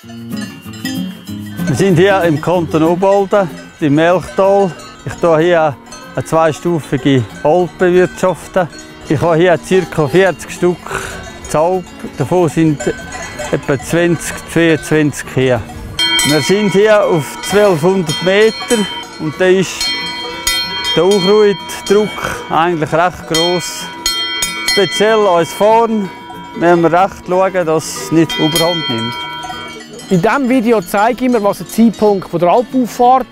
Wir sind hier im Kanton Obolden, im Melchtal. Ich tue hier eine zweistufige Alp bewirtschaften. Ich habe hier ca. 40 Stück Zaub. Davon sind etwa 20, 22 hier. Wir sind hier auf 1200 Meter und da ist der Aufruhtdruck eigentlich recht gross. Speziell als Fahren müssen wir recht schauen, dass es nicht überhand nimmt. In diesem Video zeige ich mir, was der Zeitpunkt der Alpauffahrt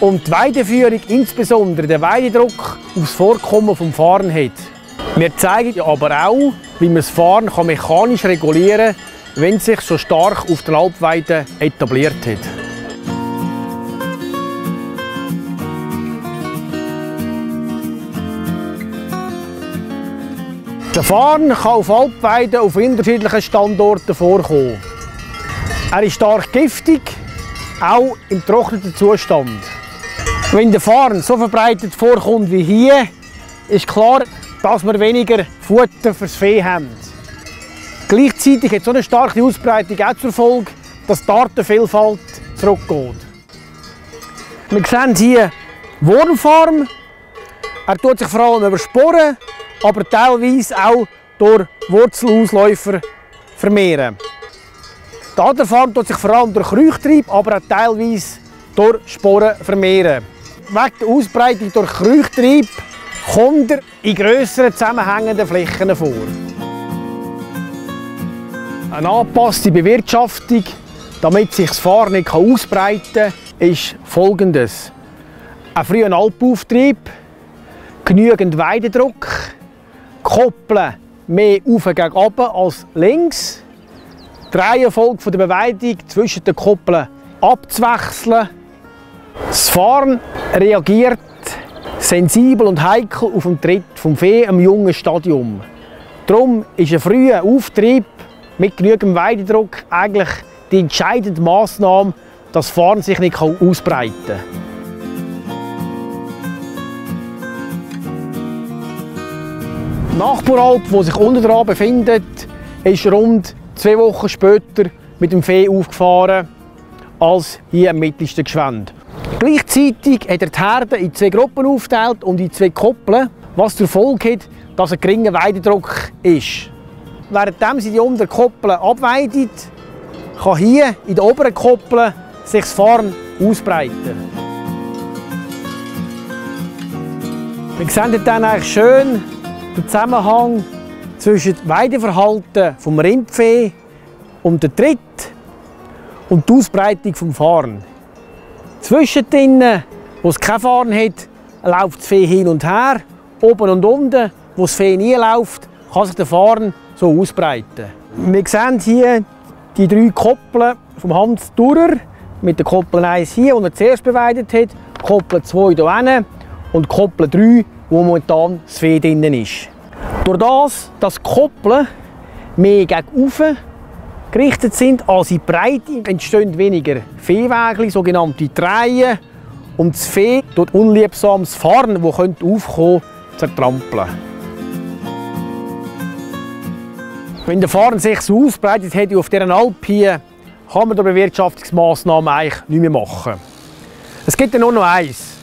und die Weideführung, insbesondere der Weidedruck, aufs Vorkommen vom Fahren hat. Wir zeigen aber auch, wie man das Fahren mechanisch regulieren kann, wenn es sich so stark auf der Alpweide etabliert hat. Der Fahren kann auf Alpweiden auf unterschiedlichen Standorten vorkommen. Er ist stark giftig, auch im trockenen Zustand. Wenn der Fahren so verbreitet vorkommt wie hier, ist klar, dass wir weniger Futter fürs Vieh haben. Gleichzeitig hat so eine starke Ausbreitung auch zur Folge, dass die Artenvielfalt zurückgeht. Wir sehen hier Wurmfarm. Er tut sich vor allem über Sporen, aber teilweise auch durch Wurzelausläufer vermehren. Die Aderfarm tut sich vor allem durch Kreuchtrieb, aber auch teilweise durch Sporen vermehren. Wegen der Ausbreitung durch Kreuchtrieb kommt er in grösseren zusammenhängenden Flächen vor. Eine angepasste Bewirtschaftung, damit sich das Fahren nicht ausbreiten kann, ist folgendes. Ein früher Alpauftrieb, genügend Weidedruck, koppeln mehr auf gegen runter als links, die Reihenfolge der Beweidung zwischen den Koppeln abzuwechseln. Das Fahren reagiert sensibel und heikel auf den Tritt vom Vieh im jungen Stadium. Darum ist ein früher Auftrieb mit genügend Weidedruck eigentlich die entscheidende Maßnahme, dass das Fahren sich nicht ausbreiten kann. Nachbaralp, die sich unten dran befindet, ist rund zwei Wochen später mit dem Vieh aufgefahren als hier im mittelsten Geschwend. Gleichzeitig hat er die Herde in zwei Gruppen aufgeteilt und in zwei Koppeln, was zur Folge hat, dass ein geringer Weidedruck ist. Während sie die unteren Koppeln abweidet, kann hier in der oberen Koppel sich das Fahren ausbreiten. Wir sehen dann eigentlich schön den Zusammenhang zwischen dem Weideverhalten vom Rindvieh und dem Tritt und der Ausbreitung des Fahren. Zwischendrin, wo es kein Fahren hat, läuft das Vieh hin und her. Oben und unten, wo das Vieh nie läuft, kann sich der Fahren so ausbreiten. Wir sehen hier die drei Koppeln vom Hans Durer mit der Koppel 1 hier, die er zuerst beweidet hat, Koppel 2 hier hinten und Koppel 3, wo momentan das Vieh drin ist. Durch das, dass die Koppeln mehr gegen oben gerichtet sind als in Breite, entstehen weniger Viehwege, sogenannte Dreien, um das Vieh durch unliebsames Fahren, das aufkommen könnte, zertrampeln. Wenn der Fahren sich so ausbreitet hätte auf dieser Alp hier, kann man die Bewirtschaftungsmaßnahmen eigentlich nicht mehr machen. Es gibt ja nur noch eins.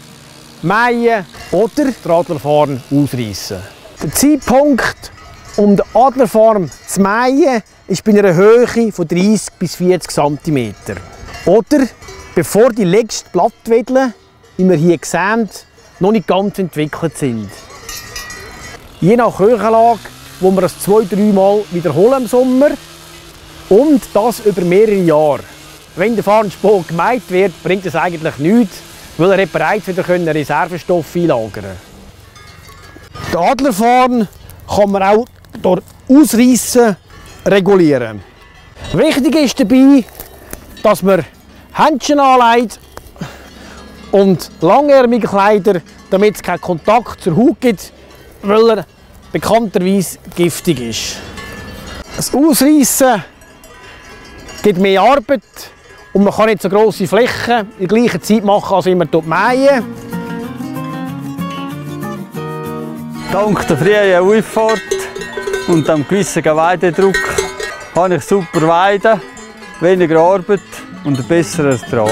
Mähen oder den Adlerfarm ausreißen. Der Zeitpunkt, um den Adlerfarm zu mähen, ist bei einer Höhe von 30 bis 40 cm. Oder bevor die letzten Blattwedeln, wie wir hier sehen, noch nicht ganz entwickelt sind. Je nach Höhenlage, wo wir das zwei, dreimal wiederholen im Sommer und das über mehrere Jahre. Wenn der Fahrenspo gemeint wird, bringt es eigentlich nichts, weil er bereits wieder Reservestoff einlagern kann. Den Adlerfahren kann man auch durch Ausreißen regulieren. Wichtig ist dabei, dass man Händchen anlegt und langärmige Kleider, damit es keinen Kontakt zur Haut gibt, weil er bekannterweise giftig ist. Das Ausreißen gibt mehr Arbeit und man kann nicht so grosse Flächen in der gleichen Zeit machen, als man mähen. Dank der frühen Auffahrt und dem gewissen Weidedruck habe ich super Weiden weniger Arbeit und ein besserer Ertrag.